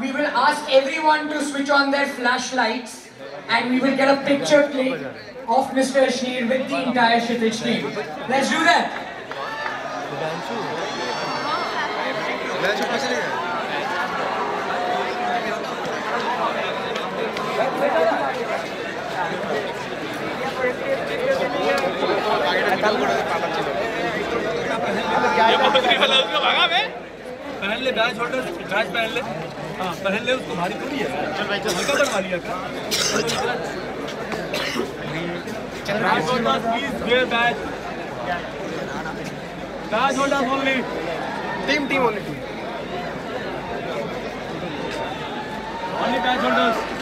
We will ask everyone to switch on their flashlights and we will get a picture click of Mr. Ashir with the entire Shitich team. Let's do that. पहन ले batch holder batch पहन ले हाँ पहन ले उसको भारी थोड़ी है। हल्का बनवा लिया का please where batch batch holder only team team only team only batch holders.